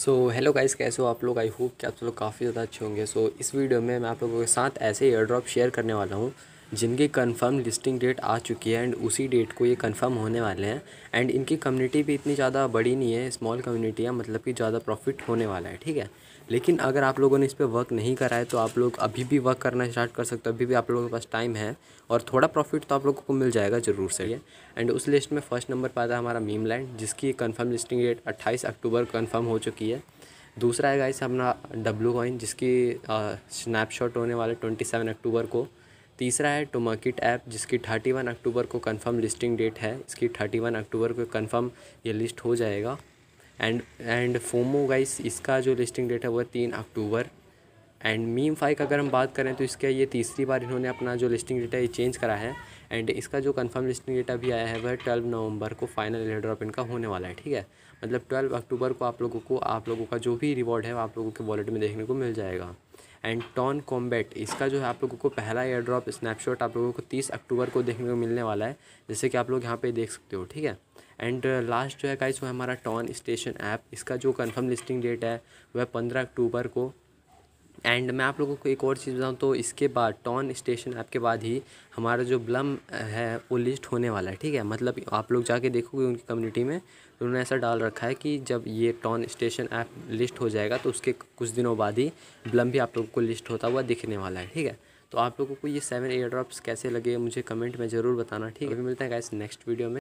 So hello guys कैसे हो आप लोग? आई होप कि आप लोग काफ़ी ज़्यादा अच्छे होंगे। सो so, इस वीडियो में मैं आप लोगों के साथ ऐसे एयर ड्रॉप शेयर करने वाला हूँ। जिनकी कंफर्म लिस्टिंग डेट आ चुकी है एंड उसी डेट को ये कंफर्म होने वाले हैं एंड इनकी कम्युनिटी भी इतनी ज़्यादा बड़ी नहीं है स्मॉल कम्युनिटी है मतलब कि ज़्यादा प्रॉफिट होने वाला है, ठीक है? लेकिन अगर आप लोगों ने इस पर वर्क नहीं करा है तो आप लोग अभी भी वर्क करना स्टार्ट कर सकते हो, अभी भी आप लोगों के पास टाइम है और थोड़ा प्रॉफिट तो आप लोगों को मिल जाएगा ज़रूर से एंड उस लिस्ट में फ़र्स्ट नंबर पर आता है हमारा मीम लैंड जिसकी कन्फर्म लिस्टिंग डेट अट्ठाईस अक्टूबर कन्फर्म हो चुकी है। दूसरा है गाइस अपना डब्लू कॉइन जिसकी स्नैपशॉट होने वाले ट्वेंटी सेवन अक्टूबर को। तीसरा है टोमाकिट ऐप, जिसकी थर्टी वन अक्टूबर को कंफर्म लिस्टिंग डेट है। इसकी थर्टी वन अक्टूबर को कंफर्म ये लिस्ट हो जाएगा। एंड एंड फोमो गाइस इसका जो लिस्टिंग डेट है वो तीन अक्टूबर। एंड मीम फाइव का अगर हम बात करें तो इसका ये तीसरी बार इन्होंने अपना जो लिस्टिंग डेट है ये चेंज करा है। एंड इसका जो कंफर्म लिस्टिंग डेट अभी आया है वह ट्वेल्व नवंबर को फाइनल एयर ड्रॉप इनका होने वाला है, ठीक है? मतलब ट्वेल्व अक्टूबर को आप लोगों को, आप लोगों का जो भी रिवॉर्ड है आप लोगों के वॉलेट में देखने को मिल जाएगा। एंड टॉन कॉम्बैट, इसका जो है आप लोगों को पहला एयर ड्रॉप स्नैपशॉट आप लोगों को तीस अक्टूबर को देखने को मिलने वाला है जैसे कि आप लोग यहाँ पे देख सकते हो, ठीक है? एंड लास्ट जो है गाइस वो हमारा टॉन स्टेशन ऐप, इसका जो कंफर्म लिस्टिंग डेट है वह पंद्रह अक्टूबर को एंड मैं आप लोगों को एक और चीज़ बताऊँ तो इसके बाद टॉन स्टेशन ऐप के बाद ही हमारा जो ब्लम है, वो लिस्ट होने वाला है, ठीक है? मतलब आप लोग जाके देखोगे उनकी कम्युनिटी में तो उन्होंने ऐसा डाल रखा है कि जब ये टॉन स्टेशन ऐप लिस्ट हो जाएगा तो उसके कुछ दिनों बाद ही ब्लम भी आप लोगों को लिस्ट होता हुआ दिखने वाला है, ठीक है? तो आप लोगों को ये सेवन एयर ड्रॉप्स कैसे लगे, मुझे कमेंट में ज़रूर बताना, ठीक है? अभी मिलते हैं गाइस नेक्स्ट वीडियो में।